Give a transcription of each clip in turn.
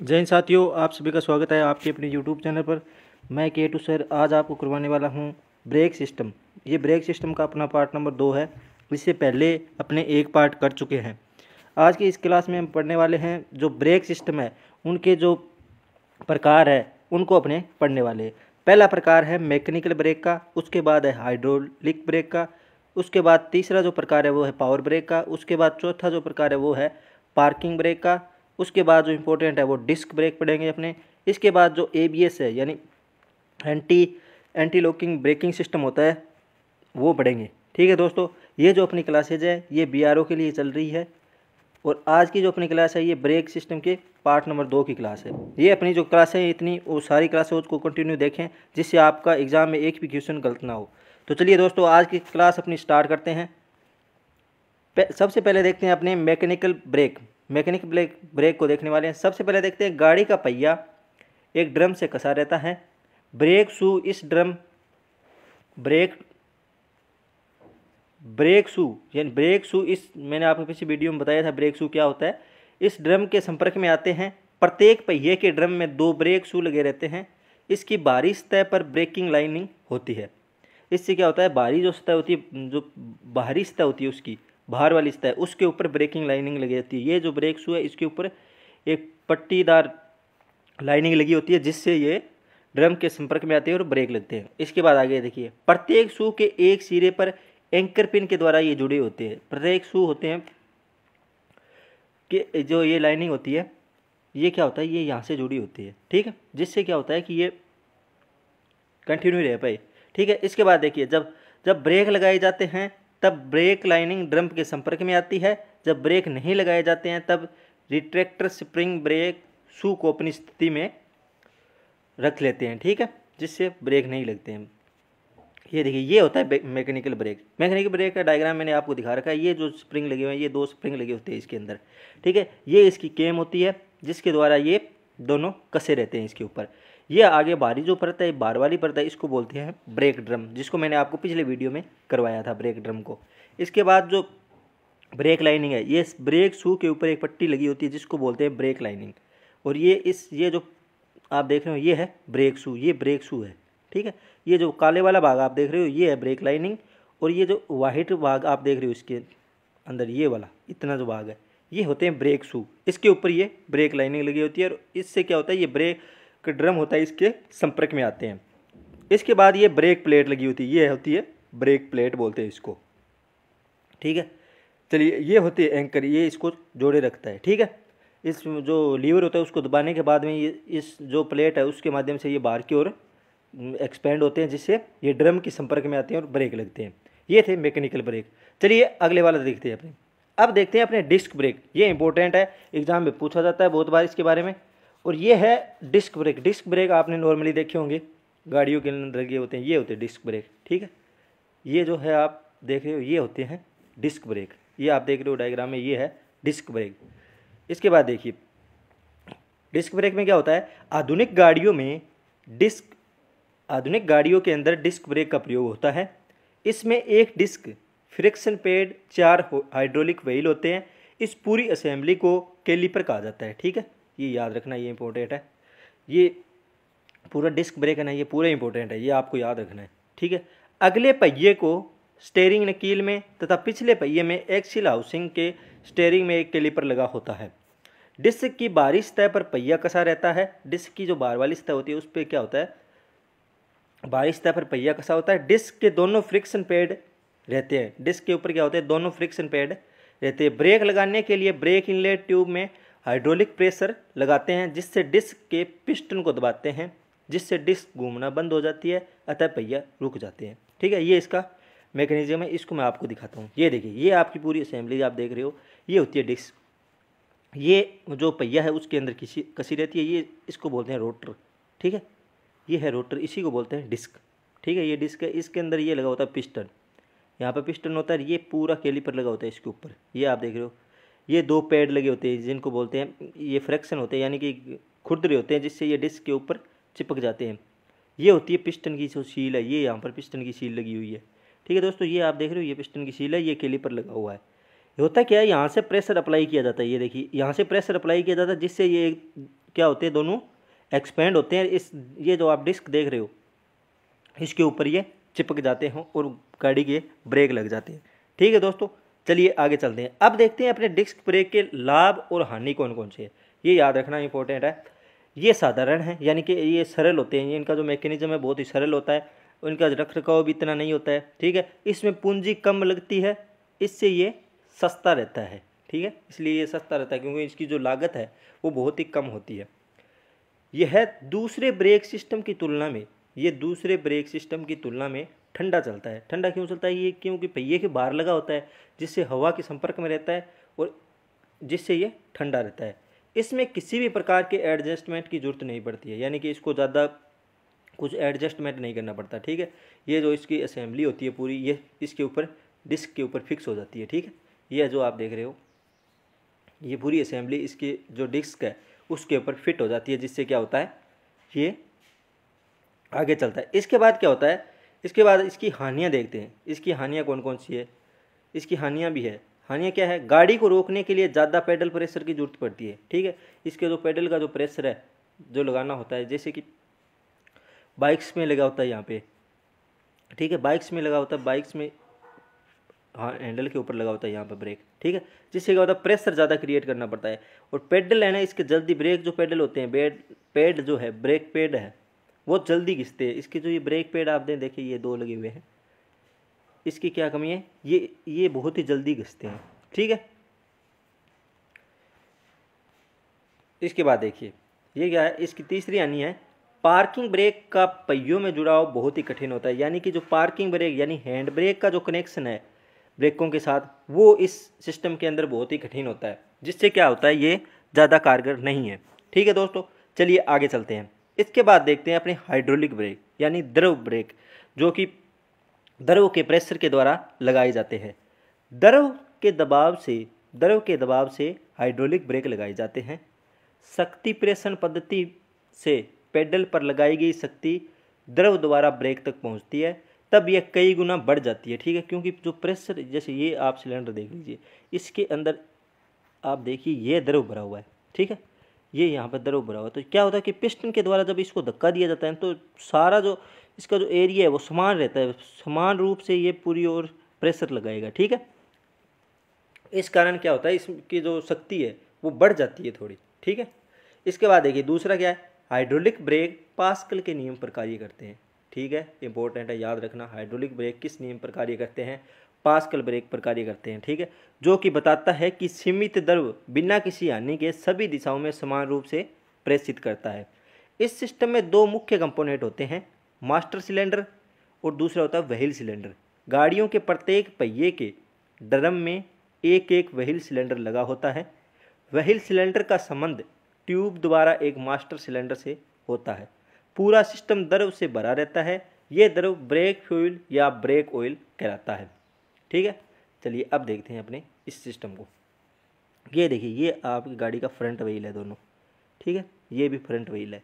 जय हिंद साथियों, आप सभी का स्वागत है आपके अपने यूट्यूब चैनल पर। मैं के टू सर आज आपको करवाने वाला हूँ ब्रेक सिस्टम। ये ब्रेक सिस्टम का अपना पार्ट नंबर दो है। इससे पहले अपने एक पार्ट कर चुके हैं। आज की इस क्लास में हम पढ़ने वाले हैं जो ब्रेक सिस्टम है, उनके जो प्रकार है, उनको अपने पढ़ने वाले। पहला प्रकार है मैकेनिकल ब्रेक का, उसके बाद है हाइड्रोलिक ब्रेक का, उसके बाद तीसरा जो प्रकार है वो है पावर ब्रेक का, उसके बाद चौथा जो प्रकार है वो है पार्किंग ब्रेक का उसके बाद जो इम्पोर्टेंट है वो डिस्क ब्रेक पढ़ेंगे अपने। इसके बाद जो एबीएस है, यानी anti anti locking braking system होता है, वो पढ़ेंगे ठीक है दोस्तों, ये जो अपनी क्लासेज है, ये बीआरओ के लिए चल रही है। और आज की जो अपनी क्लास है, ये ब्रेक सिस्टम के पार्ट नंबर दो की क्लास है। ये अपनी जो क्लास है इतनी, वो सारी क्लास उसको कंटिन्यू देखें, जिससे आपका एग्ज़ाम में एक भी क्वेश्चन गलत ना हो। तो चलिए दोस्तों, आज की क्लास अपनी स्टार्ट करते हैं। सबसे पहले देखते हैं अपने mechanical brake mechanic brake brake को देखने वाले हैं। सबसे पहले देखते हैं, गाड़ी का पहिया एक ड्रम से कसा रहता है। ब्रेक शू, इस ड्रम, ब्रेक ब्रेक शू, यानी ब्रेक शू, इस, मैंने आपको पिछली वीडियो में बताया था ब्रेक शू क्या होता है। इस ड्रम के संपर्क में आते हैं। प्रत्येक पहिए के ड्रम में दो ब्रेक शू लगे रहते हैं। इसकी बाहरी सतह पर ब्रेकिंग लाइनिंग होती है। इससे क्या होता है? बाहरी जो सतह होती है, जो बाहरी सतह होती है उसकी बाहर वाली सतह, उसके ऊपर ब्रेकिंग लाइनिंग लगी रहती है। ये जो ब्रेक शू है, इसके ऊपर एक पट्टीदार लाइनिंग लगी होती है, जिससे ये ड्रम के संपर्क में आते हैं और ब्रेक लगते हैं। इसके बाद आगे देखिए, प्रत्येक शू के एक सिरे पर एंकर पिन के द्वारा ये जुड़े होते हैं। प्रत्येक शू होते हैं कि जो ये लाइनिंग होती है, ये क्या होता है? ये यहाँ से जुड़ी होती है। ठीक है? जिससे क्या होता है कि ये कंटिन्यू रह पाए। ठीक है? इसके बाद देखिए, जब जब ब्रेक लगाए जाते हैं तब ब्रेक लाइनिंग ड्रम के संपर्क में आती है। जब ब्रेक नहीं लगाए जाते हैं, तब रिट्रैक्टर स्प्रिंग ब्रेक शू को अपनी स्थिति में रख लेते हैं, ठीक है? जिससे ब्रेक नहीं लगते हैं। ये देखिए, ये होता है मैकेनिकल ब्रेक। मैकेनिकल ब्रेक का डायग्राम मैंने आपको दिखा रखा है। ये जो स्प्रिंग लगे हुए हैं, ये दो स्प्रिंग लगे होते हैं इसके अंदर, ठीक है? ये इसकी केम होती है, जिसके द्वारा ये दोनों कसे रहते हैं इसके ऊपर। ये आगे बारी जो परत है, बार वाली परत है, इसको बोलते हैं ब्रेक ड्रम, जिसको मैंने आपको पिछले वीडियो में करवाया था ब्रेक ड्रम को। इसके बाद जो ब्रेक लाइनिंग है, ये ब्रेक शू के ऊपर एक पट्टी लगी होती है, जिसको बोलते हैं ब्रेक लाइनिंग। और ये इस, ये जो आप देख रहे हो, ये है ब्रेक शू, ये ब्रेक शू है, ठीक है? ये जो काले वाला भाग आप देख रहे हो, ये है ब्रेक लाइनिंग। और ये जो वाइट भाग आप देख रहे हो, इसके अंदर ये वाला, इतना जो भाग है, ये होते हैं ब्रेक शू। इसके ऊपर ये ब्रेक लाइनिंग लगी होती है, और इससे क्या होता है, ये ब्रेक का ड्रम होता है, इसके संपर्क में आते हैं। इसके बाद ये ब्रेक प्लेट लगी होती है, ये होती है ब्रेक प्लेट बोलते हैं इसको। ठीक है? चलिए, ये होती है एंकर ये इसको जोड़े रखता है। ठीक है? इस जो लीवर होता है, उसको दबाने के बाद में ये, इस जो प्लेट है, उसके माध्यम से ये बाहर की ओर एक्सपेंड होते हैं, जिससे ये ड्रम के संपर्क में आते हैं और ब्रेक लगते हैं। ये थे मैकेनिकल ब्रेक चलिए, अगले वाला देखते हैं अपने। अब देखते हैं अपने डिस्क ब्रेक ये इंपॉर्टेंट है। एग्ज़ाम में पूछा जाता है बहुत बार इसके बारे में। और ये है डिस्क ब्रेक। डिस्क ब्रेक आपने नॉर्मली देखे होंगे, गाड़ियों के अंदर लगे होते हैं, ये होते हैं डिस्क ब्रेक, ठीक है? ये जो है आप देख रहे हो, ये होते हैं डिस्क ब्रेक। ये आप देख रहे हो डायग्राम में, ये है डिस्क ब्रेक। इसके बाद देखिए, डिस्क ब्रेक में क्या होता है? आधुनिक गाड़ियों में डिस्क, आधुनिक गाड़ियों के अंदर डिस्क ब्रेक का प्रयोग होता है। इसमें एक डिस्क फ्रिक्शन पेड चार हाइड्रोलिक व्हील होते हैं। इस पूरी असेंबली को कैलीपर कहा जाता है, ठीक है? ये याद रखना ये इंपॉर्टेंट है। ये पूरा डिस्क ब्रेक है ना, ये पूरा इंपॉर्टेंट है, ये आपको याद रखना है, ठीक है? अगले पहिए को स्टेयरिंग नकील में तथा पिछले पहिए में एक्सिल हाउसिंग के स्टेयरिंग में एक कैलिपर लगा होता है। डिस्क की बाहरी सतह पर पहिया कसा रहता है? डिस्क की जो बाहर वाली सतह होती है, उस पर क्या होता है? बाहरी सतह पर पहिया कसा होता है? डिस्क के दोनों फ्रिक्शन पैड रहते हैं। डिस्क के ऊपर क्या होते हैं? दोनों फ्रिक्शन पैड रहते हैं। ब्रेक लगाने के लिए ब्रेक इनलेट ट्यूब में हाइड्रोलिक प्रेशर लगाते हैं, जिससे डिस्क के पिस्टन को दबाते हैं, जिससे डिस्क घूमना बंद हो जाती है, अतः पहिया रुक जाते हैं। ठीक है, ये इसका मैकेनिज्म है, इसको मैं आपको दिखाता हूँ। ये देखिए, ये आपकी पूरी असेंबली आप देख रहे हो, ये होती है डिस्क। ये जो पहिया है, उसके अंदर किसी, कसी रहती है, ये इसको बोलते हैं रोटर। ठीक है, ये है रोटर, इसी को बोलते हैं डिस्क। ठीक है, ये डिस्क है, इसके अंदर ये लगा होता है पिस्टन। यहाँ पर पिस्टन होता है, ये पूरा कैलीपर लगा होता है इसके ऊपर। ये आप देख रहे हो ये दो पैड लगे होते हैं, जिनको बोलते हैं, ये फ्रैक्शन होते हैं, यानी कि खुरदरे होते हैं, जिससे ये डिस्क के ऊपर चिपक जाते हैं। ये होती है पिस्टन की जो सील है, ये यहाँ पर पिस्टन की सील लगी हुई है। ठीक है दोस्तों, ये आप देख रहे हो, ये पिस्टन की सील है, ये केली पर लगा हुआ है। होता क्या है, यहाँ से प्रेशर अप्लाई किया जाता है, ये देखिए, यहाँ से प्रेशर अप्लाई किया जाता है, जिससे ये क्या होते हैं, दोनों एक्सपेंड होते हैं, इस, ये जो आप डिस्क देख रहे हो, इसके ऊपर ये चिपक जाते हैं और गाड़ी के ब्रेक लग जाते हैं। ठीक है दोस्तों चलिए आगे चलते हैं। अब देखते हैं अपने डिस्क ब्रेक के लाभ और हानि कौन कौन से है। ये याद रखना इंपॉर्टेंट है। ये साधारण है, यानी कि ये सरल होते हैं इनका जो मैकेनिज्म है बहुत ही सरल होता है। उनका रख रखाव भी इतना नहीं होता है, ठीक है? इसमें पूंजी कम लगती है, इससे ये सस्ता रहता है, ठीक है? इसलिए ये सस्ता रहता है, क्योंकि इसकी जो लागत है, वो बहुत ही कम होती है। यह दूसरे ब्रेक सिस्टम की तुलना में, ये दूसरे ब्रेक सिस्टम की तुलना में ठंडा चलता है। ठंडा क्यों चलता है? ये क्योंकि पहिए के बाहर लगा होता है, जिससे हवा के संपर्क में रहता है और जिससे ये ठंडा रहता है। इसमें किसी भी प्रकार के एडजस्टमेंट की ज़रूरत नहीं पड़ती है। यानी कि इसको ज़्यादा कुछ एडजस्टमेंट नहीं करना पड़ता, ठीक है? ये जो इसकी असेंबली होती है पूरी, ये इसके ऊपर डिस्क के ऊपर फिक्स हो जाती है, ठीक है? ये जो आप देख रहे हो, ये पूरी असेंबली इसकी जो डिस्क है, उसके ऊपर फिट हो जाती है, जिससे क्या होता है? ये आगे चलता है। इसके बाद क्या होता है? इसके बाद इसकी हानियाँ देखते हैं। इसकी हानियाँ कौन कौन सी है? इसकी हानियाँ भी है। हानियाँ क्या है? गाड़ी को रोकने के लिए ज़्यादा पेडल प्रेशर की ज़रूरत पड़ती है, ठीक है? इसके जो पेडल का जो प्रेशर है, जो लगाना होता है, जैसे कि बाइक्स में लगा होता है यहाँ पे, ठीक है? बाइक्स में लगा होता है, बाइक्स में हाँ हैंडल के ऊपर लगा होता है यहाँ पर ब्रेक, ठीक है? जिससे क्या होता है? प्रेशर ज़्यादा क्रिएट करना पड़ता है। और पेडल है ना, इसके जल्दी ब्रेक जो पेडल होते हैं, बेड, पेड जो है, ब्रेक पेड है वो जल्दी घिसते हैं। इसके जो ये ब्रेक पेड आप दें, देखिए ये दो लगे हुए हैं। इसकी क्या कमी है? ये ये बहुत ही जल्दी घिसते हैं। ठीक है? इसके बाद देखिए, ये क्या है? इसकी तीसरी हानि है पार्किंग ब्रेक का पहियों में जुड़ाव बहुत ही कठिन होता है। यानी कि जो पार्किंग ब्रेक यानी हैंड ब्रेक का जो कनेक्शन है ब्रेकों के साथ, वो इस सिस्टम के अंदर बहुत ही कठिन होता है। जिससे क्या होता है? ये ज़्यादा कारगर नहीं है। ठीक है दोस्तों? चलिए आगे चलते हैं। इसके बाद देखते हैं अपने हाइड्रोलिक ब्रेक, यानी द्रव ब्रेक, जो कि द्रव के प्रेशर के द्वारा लगाए जाते हैं। द्रव के दबाव से, द्रव के दबाव से हाइड्रोलिक ब्रेक लगाए जाते हैं। शक्ति प्रेषण पद्धति से पेडल पर लगाई गई शक्ति द्रव द्वारा ब्रेक तक पहुँचती है, तब यह कई गुना बढ़ जाती है, ठीक है? क्योंकि जो प्रेशर, जैसे ये आप सिलेंडर देख लीजिए, इसके अंदर आप देखिए ये द्रव भरा हुआ है, ठीक है? ये यहाँ पर द्रव भरा हुआ तो क्या होता है कि पिस्टन के द्वारा जब इसको धक्का दिया जाता है तो सारा जो इसका जो एरिया है, वो समान रहता है। समान रूप से ये पूरी ओर प्रेशर लगाएगा, ठीक है? इस कारण क्या होता है, इसकी जो शक्ति है, वो बढ़ जाती है थोड़ी, ठीक है? इसके बाद देखिए, दूसरा क्या है? हाइड्रोलिक ब्रेक पास्कल के नियम पर कार्य करते हैं, ठीक है? इंपॉर्टेंट है, याद रखना हाइड्रोलिक ब्रेक किस नियम पर कार्य करते हैं? पास्कल ब्रेक पर कार्य करते हैं, ठीक है? जो कि बताता है कि सीमित द्रव बिना किसी हानि के सभी दिशाओं में समान रूप से प्रेषित करता है। इस सिस्टम में दो मुख्य कंपोनेंट होते हैं, मास्टर सिलेंडर और दूसरा होता है वहील सिलेंडर। गाड़ियों के प्रत्येक पहिए के ड्रम में एक एक वहील सिलेंडर लगा होता है। वहील सिलेंडर का संबंध ट्यूब द्वारा एक मास्टर सिलेंडर से होता है। पूरा सिस्टम द्रव से भरा रहता है, ये द्रव ब्रेक फ्यूल या ब्रेक ऑयल कहलाता है। ठीक है? चलिए अब देखते हैं अपने इस सिस्टम को। ये देखिए, ये आपकी गाड़ी का फ्रंट व्हील है दोनों। ठीक है? ये भी फ्रंट व्हील है।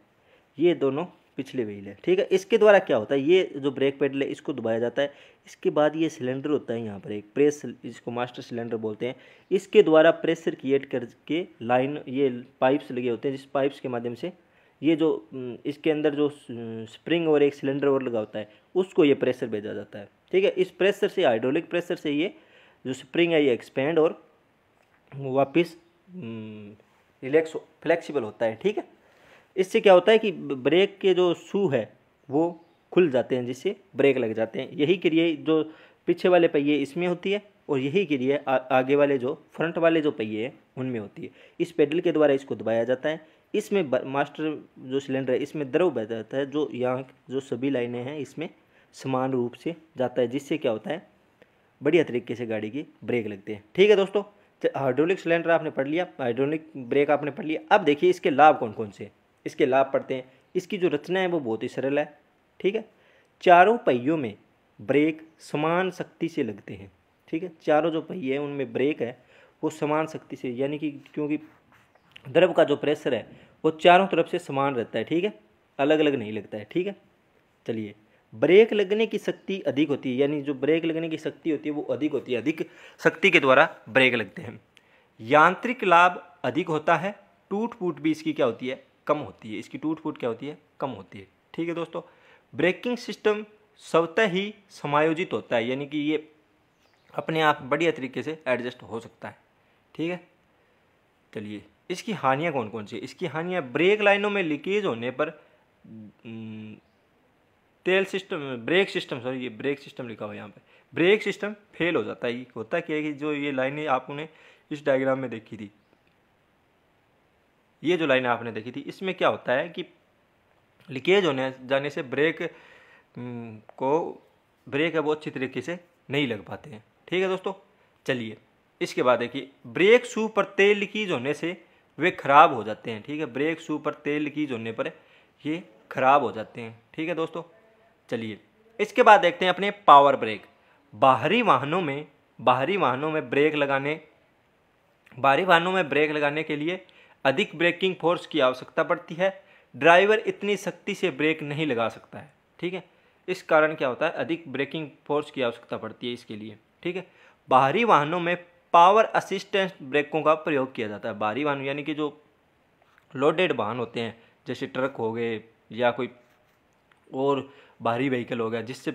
ये दोनों पिछले व्हील है। ठीक है? इसके द्वारा क्या होता है? ये जो ब्रेक पेडल है, इसको दबाया जाता है। इसके बाद ये सिलेंडर होता है यहाँ पर एक। प्रेस इसको मास्टर सिलेंडर बोलते हैं। इसके द्वारा प्रेशर क्रिएट करके लाइन ये पाइप्स लगे होते हैं, जिस पाइप्स के माध्यम से ये जो इसके अंदर जो स्प्रिंग और एक सिलेंडर और लगा होता है, उसको ये प्रेशर भेजा जाता है। ठीक है, इस प्रेशर से हाइड्रोलिक प्रेशर से ये जो स्प्रिंग है, ये एक्सपेंड और वापस रिलैक्स फ्लेक्सिबल होता है, ठीक है? इससे क्या होता है कि ब्रेक के जो शू है, वो खुल जाते हैं, जिससे ब्रेक लग जाते हैं। यही क्रिया जो पीछे वाले पहिए इसमें होती है और यही क्रिया आगे वाले जो फ्रंट वाले जो पहिए हैं, उनमें होती है। इस पेडल के द्वारा इसको दबाया जाता है। इसमें मास्टर जो सिलेंडर है, इसमें द्रव बह जाता है, जो यहाँ, जो सभी लाइनें हैं, इसमें समान रूप से जाता है, जिससे क्या होता है, बढ़िया तरीके से गाड़ी की ब्रेक लगते हैं। ठीक है दोस्तों हाइड्रोलिक सिलेंडर आपने पढ़ लिया, हाइड्रोलिक ब्रेक आपने पढ़ लिया। अब देखिए इसके लाभ कौन कौन से इसके लाभ पढ़ते हैं। इसकी जो रचना है, वो बहुत ही सरल है। ठीक है? चारों पहियों में ब्रेक समान शक्ति से लगते हैं। ठीक है? चारों जो पहिए हैं, उनमें ब्रेक है, वो समान शक्ति से, यानी कि क्योंकि द्रव का जो प्रेशर है, वो चारों तरफ़ से समान रहता है। ठीक है? अलग अलग नहीं लगता है। ठीक है? चलिए ब्रेक लगने की शक्ति अधिक होती है, यानी जो ब्रेक लगने की शक्ति होती है वो अधिक होती है, अधिक शक्ति के द्वारा ब्रेक लगते हैं। यांत्रिक लाभ अधिक होता है टूट फूट भी इसकी क्या होती है? कम होती है। इसकी टूट फूट क्या होती है? कम होती है। ठीक है दोस्तों, ब्रेकिंग सिस्टम स्वतः ही समायोजित होता है, यानी कि ये अपने आप बढ़िया तरीके से एडजस्ट हो सकता है। ठीक है? चलिए, इसकी हानियाँ कौन कौन सी है? इसकी हानियाँ ब्रेक लाइनों में लीकेज होने पर तेल सिस्टम ब्रेक सिस्टम सॉरी ये ब्रेक सिस्टम लिखा हुआ है यहाँ पे। ब्रेक सिस्टम फेल हो जाता है। होता क्या है कि जो ये लाइनें आपने इस डायग्राम में देखी थी, ये जो लाइनें आपने देखी थी, इसमें क्या होता है कि लीकेज होने जाने से ब्रेक को ब्रेक है वो अच्छी तरीके से नहीं लग पाते हैं। ठीक है दोस्तों? चलिए, इसके बाद देखिए ब्रेक शू पर तेल लीकेज होने से वे खराब हो जाते हैं। ठीक है? ब्रेक शू पर तेल लीकेज होने पर ये खराब हो जाते हैं। ठीक है दोस्तों? चलिए। इसके बाद देखते हैं अपने पावर ब्रेक बाहरी वाहनों में, बाहरी वाहनों में ब्रेक लगाने, बाहरी वाहनों में ब्रेक लगाने के लिए अधिक ब्रेकिंग फोर्स की आवश्यकता पड़ती है। ड्राइवर इतनी सख्ती से ब्रेक नहीं लगा सकता है, ठीक है? इस कारण क्या होता है? अधिक ब्रेकिंग फोर्स की आवश्यकता पड़ती है इसके लिए, ठीक है? बाहरी वाहनों में पावर असिस्टेंस ब्रेकों का प्रयोग किया जाता है। बाहरी वाहन, यानी कि जो लोडेड वाहन होते हैं, जैसे ट्रक हो गए या कोई और भारी व्हीकल हो गया, जिससे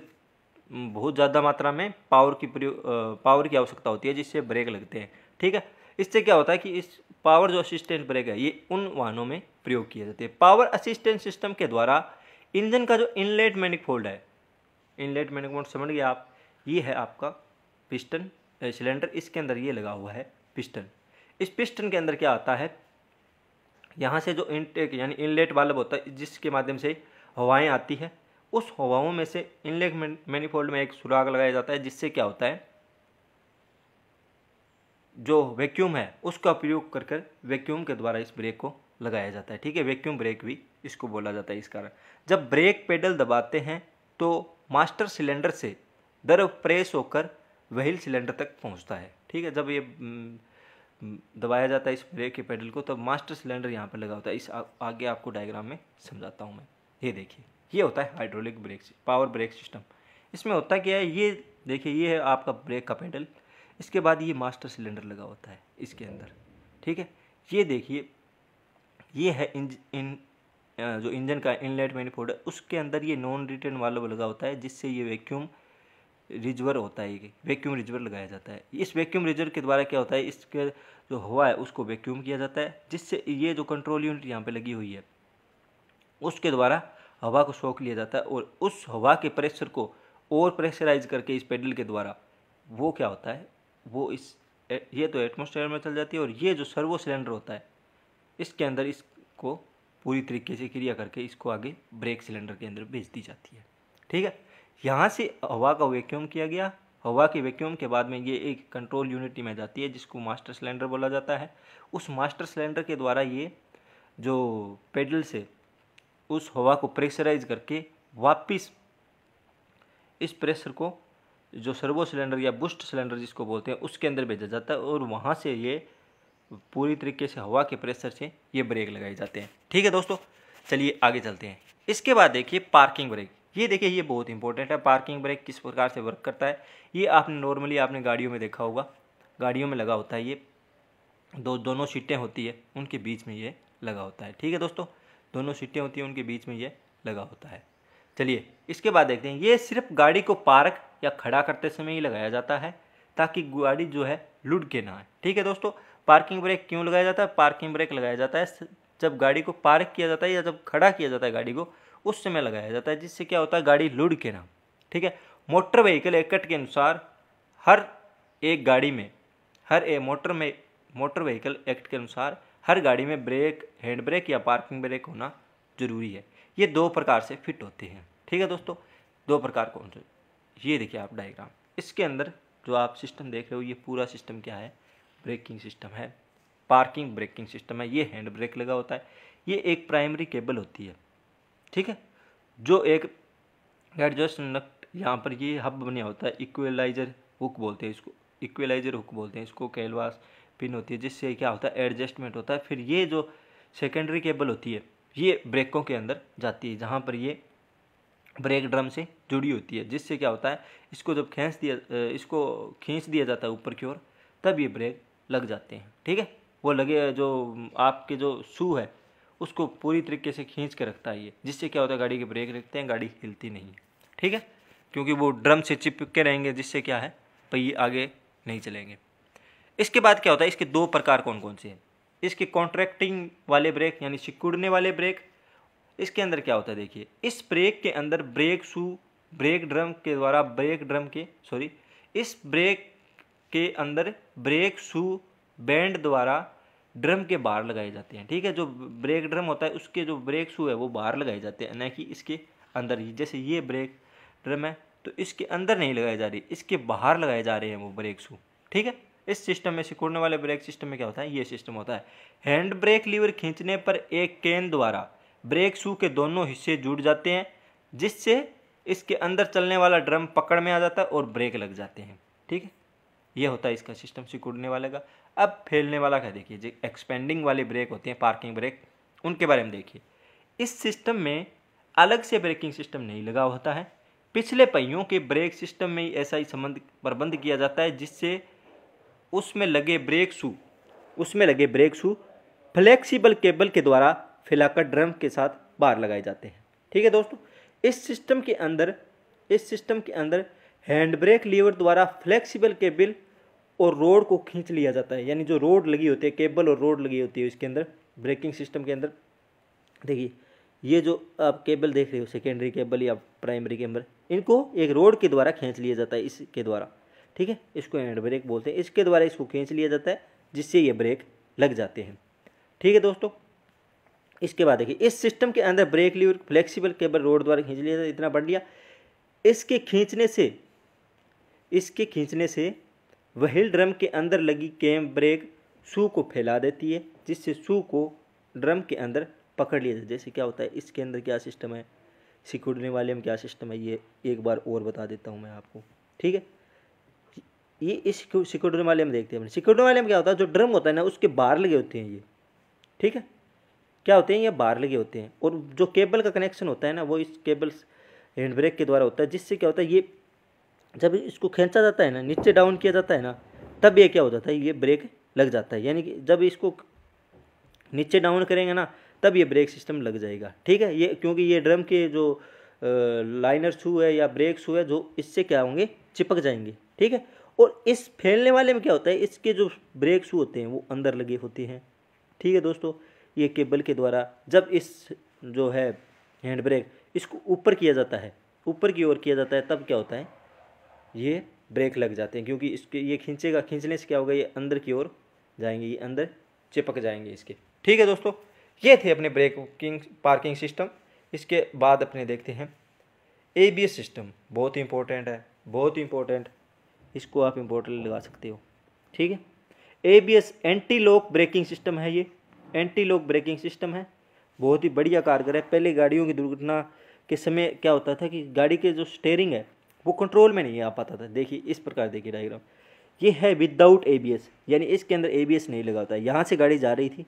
बहुत ज़्यादा मात्रा में पावर की प्रयोग पावर की आवश्यकता होती है, जिससे ब्रेक लगते हैं। ठीक है? इससे क्या होता है कि इस पावर जो असिस्टेंट ब्रेक है, ये उन वाहनों में प्रयोग किए जाते हैं। पावर असिस्टेंट सिस्टम के द्वारा इंजन का जो इनलेट मैनिफोल्ड है इनलेट मैनिफोल्ड समझ गए आप, ये है आपका पिस्टन सिलेंडर इसके अंदर ये लगा हुआ है पिस्टन इस पिस्टन के अंदर क्या आता है, यहाँ से जो इनटेक यानी इनलेट वाल्व होता है, जिसके माध्यम से हवाएँ आती है उस हवाओं में से इनलेट मैनिफोल्ड में एक सुराग लगाया जाता है, जिससे क्या होता है? जो वैक्यूम है, उसका प्रयोग कर कर वैक्यूम के द्वारा इस ब्रेक को लगाया जाता है, ठीक है? वैक्यूम ब्रेक भी इसको बोला जाता है इस कारण। जब ब्रेक पेडल दबाते हैं तो मास्टर सिलेंडर से दर प्रेस होकर व्हील सिलेंडर तक पहुँचता है, ठीक है? जब ये दबाया जाता है इस ब्रेक के पेडल को, तब मास्टर सिलेंडर यहाँ पर लगा होता है। इस आगे आपको डायग्राम में समझाता हूँ मैं। ये देखिए। ये होता है hydraulic brake power brake system इसमें होता क्या है? ये देखिए, ये है आपका ब्रेक का पेडल इसके बाद ये मास्टर सिलेंडर लगा होता है इसके अंदर। ठीक है? ये देखिए, ये है इंज, इन जो इंजन का इनलेट मैनिफोल्ड है, उसके अंदर ये नॉन रिटर्न वाल्व लगा होता है, जिससे ये वैक्यूम रिजवर होता है, ये वैक्यूम रिजवर लगाया जाता है। इस वैक्यूम रिजवर के द्वारा क्या होता है? इसके जो हवा है, उसको वैक्यूम किया जाता है, जिससे ये जो कंट्रोल यूनिट यहाँ पे लगी हुई है, उसके द्वारा हवा को सोख लिया जाता है और उस हवा के प्रेशर को और प्रेशराइज करके इस पेडल के द्वारा, वो क्या होता है? वो इस ये तो एटमोसफेयर में चल जाती है और ये जो सर्वो सिलेंडर होता है, इसके अंदर इसको पूरी तरीके से क्रिया करके इसको आगे ब्रेक सिलेंडर के अंदर भेज दी जाती है। ठीक है? यहाँ से हवा का वैक्यूम किया गया। हवा के वैक्यूम के बाद में ये एक कंट्रोल यूनिटी में जाती है, जिसको मास्टर सिलेंडर बोला जाता है। उस मास्टर सिलेंडर के द्वारा ये जो पेडल से उस हवा को प्रेशराइज करके वापिस इस प्रेशर को जो सर्वो सिलेंडर या बुस्ट सिलेंडर जिसको बोलते हैं, उसके अंदर भेजा जाता है और वहाँ से ये पूरी तरीके से हवा के प्रेशर से ये ब्रेक लगाए जाते हैं। ठीक है दोस्तों, चलिए आगे चलते हैं। इसके बाद देखिए पार्किंग ब्रेक। ये देखिए, ये बहुत इंपॉर्टेंट है। पार्किंग ब्रेक किस प्रकार से वर्क करता है, ये आपने नॉर्मली आपने गाड़ियों में देखा होगा। गाड़ियों में लगा होता है ये। दो, दोनों सीटें होती है, उनके बीच में ये लगा होता है। ठीक है दोस्तों दोनों सीटें होती हैं, उनके बीच में ये लगा होता है। चलिए, इसके बाद देखते हैं। ये सिर्फ़ गाड़ी को पार्क या खड़ा करते समय ही लगाया जाता है, ताकि गाड़ी जो है लुट के ना आए। ठीक है दोस्तों, पार्किंग ब्रेक क्यों लगाया जाता है? पार्किंग ब्रेक लगाया जाता है, जब गाड़ी को पार्क किया जाता है या जब खड़ा किया जाता है गाड़ी को, उस समय लगाया जाता है, जिससे क्या होता है, गाड़ी लुढ़ के ना ठीक है, मोटर व्हीकल एक्ट के अनुसार हर एक गाड़ी में, हर ए मोटर में, मोटर व्हीकल एक्ट के अनुसार हर गाड़ी में ब्रेक, हैंड ब्रेक या पार्किंग ब्रेक होना ज़रूरी है। ये दो प्रकार से फिट होते हैं। ठीक है दोस्तों? दो प्रकार कौन से ये देखिए आप डायग्राम इसके अंदर जो आप सिस्टम देख रहे हो, ये पूरा सिस्टम क्या है? ब्रेकिंग सिस्टम है। पार्किंग ब्रेकिंग सिस्टम है। ये हैंड ब्रेक लगा होता है। ये एक प्राइमरी केबल होती है। ठीक है? जो एक एडजस्ट नट यहाँ पर ये हब बना होता है। इक्वलाइजर हुक बोलते हैं इसको। इक्वलाइजर हुक बोलते हैं इसको। कैलवास पिन होती है, जिससे क्या होता है एडजस्टमेंट होता है। फिर ये जो सेकेंडरी केबल होती है, ये ब्रेकों के अंदर जाती है, जहाँ पर ये ब्रेक ड्रम से जुड़ी होती है। जिससे क्या होता है, इसको जब खींच दिया इसको खींच दिया जाता है ऊपर की ओर, तब ये ब्रेक लग जाते हैं, ठीक है? वो लगे, जो आपके जो शू है, उसको पूरी तरीके से खींच के रखता है ये। जिससे क्या होता है, गाड़ी के ब्रेक रखते हैं, गाड़ी हिलती नहीं ठीक है? क्योंकि वो ड्रम से चिपक रहेंगे, जिससे क्या है पहिए आगे नहीं चलेंगे। इसके बाद क्या होता है? इसके दो प्रकार कौन कौन से हैं? इसके कॉन्ट्रैक्टिंग वाले ब्रेक यानी सिकुड़ने वाले ब्रेक इसके अंदर क्या होता है देखिए, इस ब्रेक के अंदर ब्रेक शू ब्रेक ड्रम के द्वारा ब्रेक ड्रम के सॉरी इस ब्रेक के अंदर ब्रेक शू बैंड द्वारा ड्रम के बाहर लगाए जाते हैं, ठीक है? जो ब्रेक ड्रम होता है, उसके जो ब्रेक शू है, वो बाहर लगाए जाते हैं, ना कि इसके अंदर ही। जैसे ये ब्रेक ड्रम है तो इसके अंदर नहीं लगाई जा रही, इसके बाहर लगाए जा रहे हैं वो ब्रेक शू ठीक है? इस सिस्टम में सिकुड़ने वाले ब्रेक सिस्टम में क्या होता है? ये सिस्टम होता है। हैंड ब्रेक लीवर खींचने पर एक केन द्वारा ब्रेक शू के दोनों हिस्से जुड़ जाते हैं, जिससे इसके अंदर चलने वाला ड्रम पकड़ में आ जाता है और ब्रेक लग जाते हैं। ठीक है? ये होता है इसका सिस्टम सिकुड़ने वाले का। अब फैलने वाला क्या देखिए, जो एक्सपेंडिंग वाले ब्रेक होते हैं पार्किंग ब्रेक उनके बारे में देखिए। इस सिस्टम में अलग से ब्रेकिंग सिस्टम नहीं लगा होता है। पिछले पहियों के ब्रेक सिस्टम में ऐसा ही संबंध प्रबंध किया जाता है, जिससे उसमें लगे ब्रेक शू, उसमें लगे ब्रेक शू, फ्लेक्सिबल केबल के द्वारा फैलाकर ड्रम के साथ बाहर लगाए जाते हैं। ठीक है दोस्तों, इस सिस्टम के अंदर, इस सिस्टम के अंदर हैंड ब्रेक लीवर द्वारा फ्लेक्सिबल केबल और रोड को खींच लिया जाता है। यानी जो रोड लगी होती है, केबल और रोड लगी होती है इसके अंदर, ब्रेकिंग सिस्टम के अंदर। देखिए, ये जो आप केबल देख रहे हो, सेकेंडरी केबल या प्राइमरी केबल, इनको एक रोड के द्वारा खींच लिया जाता है, इसके द्वारा। ठीक है? इसको हैंड ब्रेक बोलते हैं। इसके द्वारा इसको खींच लिया जाता है, जिससे ये ब्रेक लग जाते हैं। ठीक है दोस्तों? इसके बाद देखिए, इस सिस्टम के अंदर brake lever flexible cable rod द्वारा खींच लिया जाता इतना बढ़ लिया। इसके खींचने से, इसके खींचने से वहील ड्रम के अंदर लगी कैम ब्रेक शू को फैला देती है, जिससे शू को ड्रम के अंदर पकड़ लिया जाए जैसे क्या होता है? इसके अंदर क्या सिस्टम है? सिकुड़ने वाले में क्या सिस्टम है? ये एक बार और बता देता हूँ मैं आपको। ठीक है? ये इस सिक्योरिटी वाले में देखते हैं सिक्योरिटी वाले में क्या होता है? जो ड्रम होता है ना, उसके बाहर लगे होते हैं ये। ठीक है? क्या होते हैं? ये बाहर लगे होते हैं। और जो केबल का कनेक्शन होता है ना, वो इस केबल हैंड ब्रेक के द्वारा होता है। जिससे क्या होता है, ये जब इसको खींचा जाता है ना, नीचे डाउन किया जाता है ना, तब ये क्या हो जाता है? ये ब्रेक लग जाता है। यानी कि जब इसको नीचे डाउन करेंगे ना, तब ये ब्रेक सिस्टम लग जाएगा। ठीक है? ये क्योंकि ये ड्रम के जो लाइनर शू है या ब्रेक शू है जो इससे क्या होंगे? चिपक जाएँगे। ठीक है? और इस फैलने वाले में क्या होता है, इसके जो ब्रेक शू होते हैं, वो अंदर लगे होते हैं। ठीक है दोस्तों, ये केबल के द्वारा जब इस जो है हैंड ब्रेक इसको ऊपर किया जाता है, ऊपर की ओर किया जाता है, तब क्या होता है, ये ब्रेक लग जाते हैं। क्योंकि इसके, ये खींचेगा, खींचने से क्या होगा, ये अंदर की ओर जाएँगे, ये अंदर चिपक जाएँगे इसके। ठीक है दोस्तों, ये थे अपने ब्रेकिंग पार्किंग सिस्टम इसके बाद अपने देखते हैं। एबीएस सिस्टम बहुत इंपॉर्टेंट है, बहुत इंपॉर्टेंट इसको आप इम्पोर्टेंट लगा सकते हो। ठीक है? A B S anti lock braking system है ये। एंटी लॉक ब्रेकिंग सिस्टम है। बहुत ही बढ़िया कारगर है। पहले गाड़ियों की दुर्घटना के समय क्या होता था कि गाड़ी के जो स्टेयरिंग है, वो कंट्रोल में नहीं आ पाता था। देखिए, इस प्रकार देखिए डायग्राम ये है विदाउट एबीएस यानी इसके अंदर एबीएस नहीं लगा होता। है यहाँ से गाड़ी जा रही थी।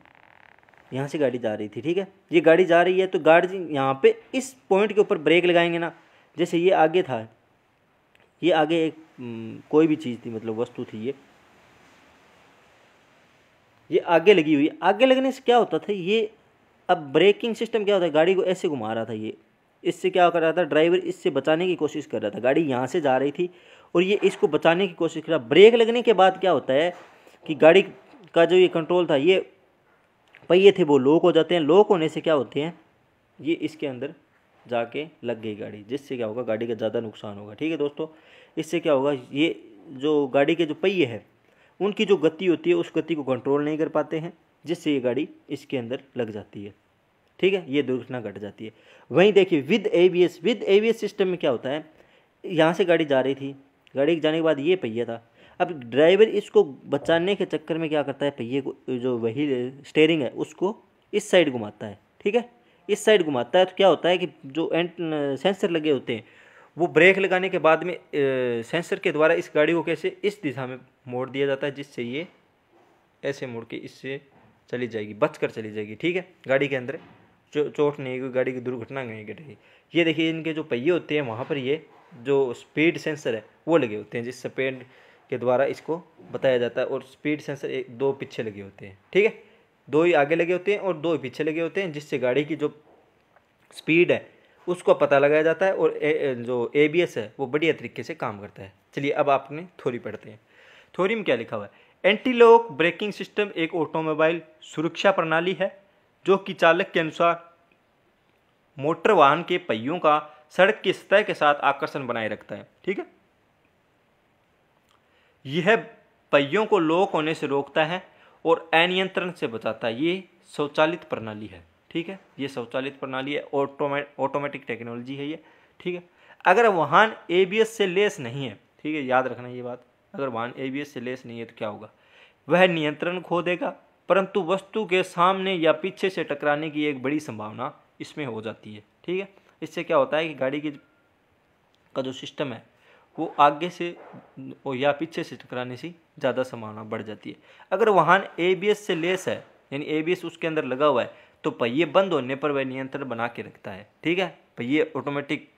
यहाँ से गाड़ी जा रही थी। ठीक है? ये गाड़ी जा रही है तो गाड़ी यहाँ पे इस पॉइंट के ऊपर ब्रेक लगाएँगे ना। जैसे ये आगे था। ये आगे एक कोई भी चीज़ थी मतलब वस्तु थी ये। ये आगे लगी हुई, आगे लगने से क्या होता था, ये अब ब्रेकिंग सिस्टम क्या होता है, गाड़ी को ऐसे घुमा रहा था ये। इससे क्या कर रहा था, ड्राइवर इससे बचाने की कोशिश कर रहा था, गाड़ी यहाँ से जा रही थी और ये इसको बचाने की कोशिश कर रहा। ब्रेक लगने के बाद क्या होता है कि गाड़ी का जो ये कंट्रोल था, ये पहिए थे वो लॉक हो जाते हैं, लॉक होने से क्या होते हैं, ये इसके अंदर जाके लग गई गाड़ी, जिससे क्या होगा गाड़ी का ज़्यादा नुकसान होगा। ठीक है दोस्तों, इससे क्या होगा, ये जो गाड़ी के जो पहिए हैं, उनकी जो गति होती है, उस गति को कंट्रोल नहीं कर पाते हैं, जिससे ये गाड़ी इसके अंदर लग जाती है। ठीक है, ये दुर्घटना घट जाती है। वहीं देखिए with a with a system में क्या होता है, यहाँ से गाड़ी जा रही थी। गाड़ी जाने के बाद ये पहिया था। अब ड्राइवर इसको बचाने के चक्कर में क्या करता है, पहिए को, जो वही स्टेयरिंग है, उसको इस साइड घुमाता है। ठीक है? इस साइड घुमाता है तो क्या होता है कि जो एंट सेंसर लगे होते हैं वो ब्रेक लगाने के बाद में ए, सेंसर के द्वारा इस गाड़ी को कैसे इस दिशा में मोड़ दिया जाता है जिससे ये ऐसे मोड़ के इससे चली जाएगी बच कर चली जाएगी ठीक है? गाड़ी के अंदर जो चोट नहीं होगी गाड़ी की दुर्घटना नहीं घटेगी। ये देखिए इनके जो पहिए होते हैं वहाँ पर ये जो स्पीड सेंसर है वो लगे होते हैं जिस स्पीड के द्वारा इसको बताया जाता है और स्पीड सेंसर एक दो पीछे लगे होते हैं ठीक है? दो ही आगे लगे होते हैं और दो ही पीछे लगे होते हैं जिससे गाड़ी की जो स्पीड है उसको पता लगाया जाता है और ए, जो एबीएस है वो बढ़िया तरीके से काम करता है। चलिए अब आपने थोड़ी पढ़ते हैं। थोड़ी में क्या लिखा हुआ है? एंटी लॉक ब्रेकिंग सिस्टम एक ऑटोमोबाइल सुरक्षा प्रणाली है जो कि चालक के अनुसार मोटर वाहन के पहियों का सड़क की सतह के साथ आकर्षण बनाए रखता है। ठीक है? यह पहियों को लॉक होने से रोकता है और अनियंत्रण से बचाता है। ये स्वचालित प्रणाली है, ठीक है? ये स्वचालित प्रणाली है, ऑटोमे, ऑटोमेटिक टेक्नोलॉजी है ये, ठीक है? अगर वाहन एबीएस से लेस नहीं है, ठीक है? याद रखना ये बात, अगर वाहन एबीएस से लेस नहीं है तो क्या होगा? वह नियंत्रण खो देगा, परंतु वस्तु के सामने या पीछे से टकराने की एक बड़ी संभावना इसमें हो जाती है, ठीक है? इससे क्या होता है कि गाड़ी की, का जो सिस्टम है वो आगे से या पीछे से टकराने से ज़्यादा संभावना बढ़ जाती है। अगर वाहन एबीएस से लेस है, यानी एबीएस उसके अंदर लगा हुआ है तो पहिए बंद होने पर वह नियंत्रण बना के रखता है, ठीक है? पहिए ऑटोमेटिक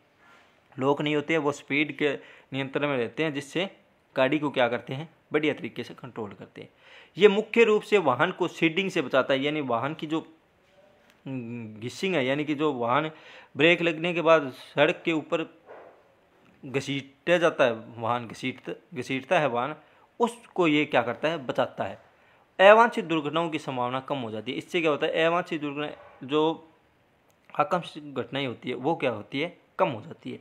लॉक नहीं होते हैं, वो स्पीड के नियंत्रण में रहते हैं, जिससे गाड़ी को क्या करते हैं? बढ़िया तरीके से कंट्रोल करते हैं। ये मुख्य रूप से वाहन को सीडिंग से बचाता है, यानी वाहन की जो घिसिंग है, यानी कि जो वाहन ब्रेक लगने के बाद सड़क के ऊपर घसीटा जाता है, वाहन घसीटता घसीटता है वाहन, उसको ये क्या करता है? बचाता है। अवांछित दुर्घटनाओं की संभावना कम हो जाती है। इससे क्या होता है? अवांछित दुर्घटना, जो आकांक्षित घटनाएँ होती है, वो क्या होती है? कम हो जाती है।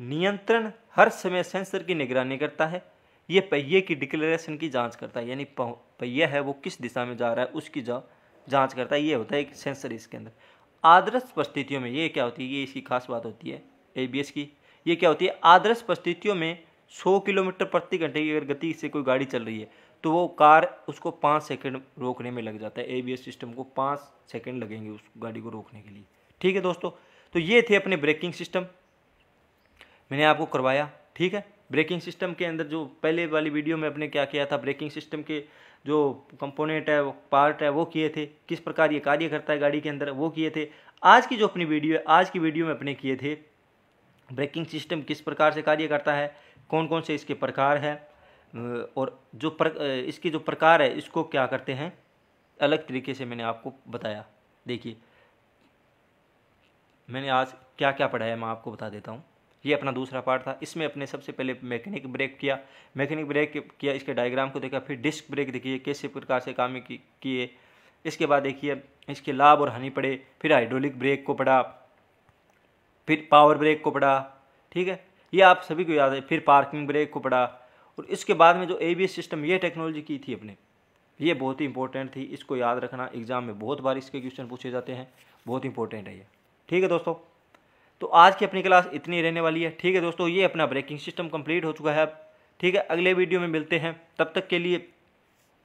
नियंत्रण हर समय सेंसर की निगरानी करता है। ये पहिए की डिक्लेरेशन की जाँच करता है। यानी पहिया है, वो किस दिशा में जा रहा है, उसकी जाँच करता है। ये होता है एक सेंसर इसके अंदर। आदर्श परिस्थितियों में ये क्या होती है? ये इसकी खास बात होती है एबीएस की। ये क्या होती है? आदर्श परिस्थितियों में 100 किलोमीटर प्रति घंटे की अगर गति से कोई गाड़ी चल रही है तो वो कार उसको पाँच सेकंड रोकने में लग जाता है। एबीएस सिस्टम को पाँच सेकंड लगेंगे उस गाड़ी को रोकने के लिए। ठीक है दोस्तों? तो ये थे अपने ब्रेकिंग सिस्टम मैंने आपको करवाया। ठीक है? ब्रेकिंग सिस्टम के अंदर जो पहले वाली वीडियो में अपने क्या किया था? ब्रेकिंग सिस्टम के जो कंपोनेंट है, वो पार्ट है, वो किए थे। किस प्रकार ये कार्य करता है गाड़ी के अंदर, वो किए थे। आज की जो अपनी वीडियो है, आज की वीडियो में अपने किए थे ब्रेकिंग सिस्टम किस प्रकार से कार्य करता है कौन कौन से इसके प्रकार है और जो पर, इसकी जो प्रकार है इसको क्या करते हैं अलग तरीके से मैंने आपको बताया। देखिए मैंने आज क्या क्या पढ़ाया मैं आपको बता देता हूँ। ये अपना दूसरा पार्ट था। इसमें अपने सबसे पहले मैकेनिक ब्रेक किया। मैकेनिक ब्रेक किया इसके डायग्राम को देखा फिर डिस्क ब्रेक देखिए कैसे प्रकार से काम किए। इसके बाद देखिए इसके लाभ और हानि पड़े फिर हाइड्रोलिक ब्रेक को पढ़ा। फिर पावर ब्रेक को पढ़ा ठीक है? ये आप सभी को याद है, फिर पार्किंग ब्रेक को पढ़ा और इसके बाद में जो एबीएस सिस्टम ये टेक्नोलॉजी की थी अपने। ये बहुत ही इंपॉर्टेंट थी, इसको याद रखना। एग्ज़ाम में बहुत बार इसके क्वेश्चन पूछे जाते हैं। बहुत इंपॉर्टेंट है ये। ठीक है दोस्तों? तो आज की अपनी क्लास इतनी रहने वाली है। ठीक है दोस्तों? ये अपना ब्रेकिंग सिस्टम कंप्लीट हो चुका है अब। ठीक है? अगले वीडियो में मिलते हैं। तब तक के लिए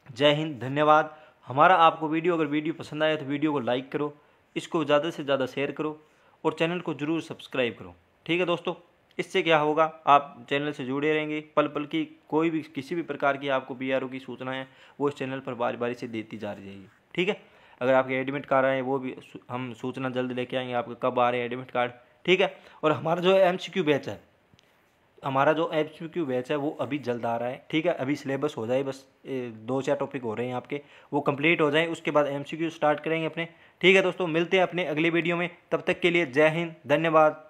जय हिंद, धन्यवाद। हमारा आपको वीडियो अगर वीडियो पसंद आया तो वीडियो को लाइक करो। इसको ज़्यादा से ज़्यादा शेयर करो। और चैनल को ज़रूर सब्सक्राइब करो। ठीक है दोस्तों, इससे क्या होगा, आप चैनल से जुड़े रहेंगे पल पल की कोई भी किसी भी प्रकार की आपको बी की सूचना है वो इस चैनल पर बारी बारी से देती जा रही है ठीक है? अगर आपके एडमिट कार्ड आए, वो भी हम सूचना जल्द लेके आएँगे, आपके कब आ रहे हैं एडमिट कार्ड ठीक है? और हमारा जो एम सी क्यू बैच है, हमारा जो एम सी क्यू बैच है, वो अभी जल्द आ रहा है। ठीक है? अभी सिलेबस हो जाए, बस दो चार टॉपिक हो रहे हैं आपके, वो कंप्लीट हो जाए, उसके बाद एम सी क्यू स्टार्ट करेंगे अपने। ठीक है दोस्तों, मिलते हैं अपने अगले वीडियो में। तब तक के लिए जय हिंद, धन्यवाद।